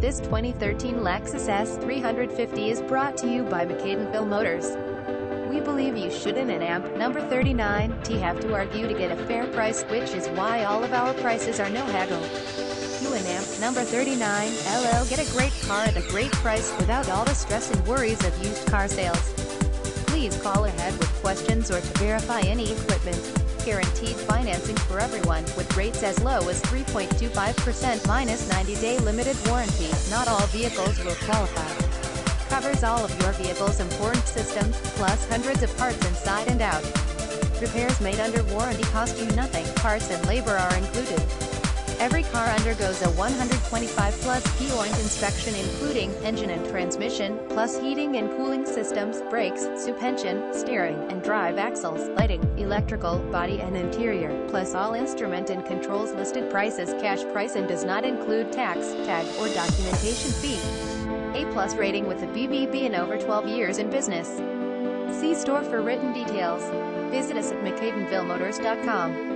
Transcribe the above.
This 2013 Lexus ES 350 is brought to you by McAdenville Motors. We believe you should in an AMP number 39 T have to argue to get a fair price, which is why all of our prices are no haggle. You an AMP number 39 LL get a great car at a great price without all the stress and worries of used car sales. Please call ahead with questions or to verify any equipment. Guaranteed financing for everyone, with rates as low as 3.25% minus 90-day limited warranty. Not all vehicles will qualify. Covers all of your vehicle's important systems, plus hundreds of parts inside and out. Repairs made under warranty cost you nothing, parts and labor are included. Car undergoes a 125 plus P-point inspection including engine and transmission, plus heating and cooling systems, brakes, suspension, steering, and drive axles, lighting, electrical, body and interior, plus all instrument and controls listed prices cash price and does not include tax, tag, or documentation fee. A plus rating with a BBB and over 12 years in business. See store for written details. Visit us at McAdenvilleMotors.com.